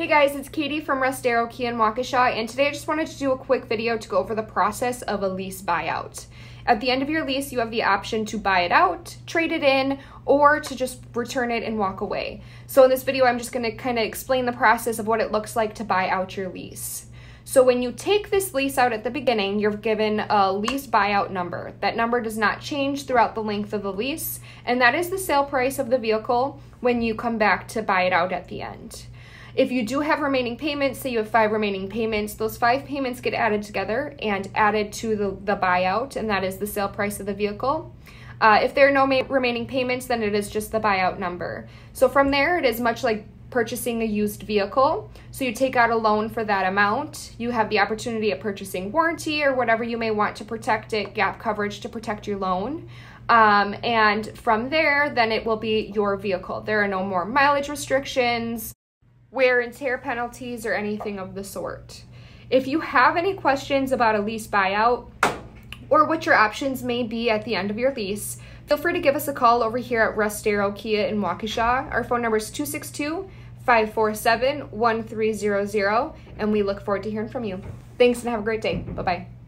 Hey guys, it's Katie from Darrow Kia in Waukesha, and today I just wanted to do a quick video to go over the process of a lease buyout. At the end of your lease, you have the option to buy it out, trade it in, or to just return it and walk away. So in this video, I'm just gonna kind of explain the process of what it looks like to buy out your lease. So when you take this lease out at the beginning, you're given a lease buyout number. That number does not change throughout the length of the lease, and that is the sale price of the vehicle when you come back to buy it out at the end. If you do have remaining payments, say you have five remaining payments, those five payments get added together and added to the, the buyout, and that is the sale price of the vehicle. Uh, if there are no remaining payments, then it is just the buyout number. So from there, it is much like purchasing a used vehicle. So you take out a loan for that amount. You have the opportunity of purchasing warranty or whatever you may want to protect it, gap coverage to protect your loan. Um, and from there, then it will be your vehicle. There are no more mileage restrictions wear and tear penalties, or anything of the sort. If you have any questions about a lease buyout or what your options may be at the end of your lease, feel free to give us a call over here at Russ Darrow Kia in Waukesha. Our phone number is 262 547 1300, and we look forward to hearing from you. Thanks and have a great day. Bye bye.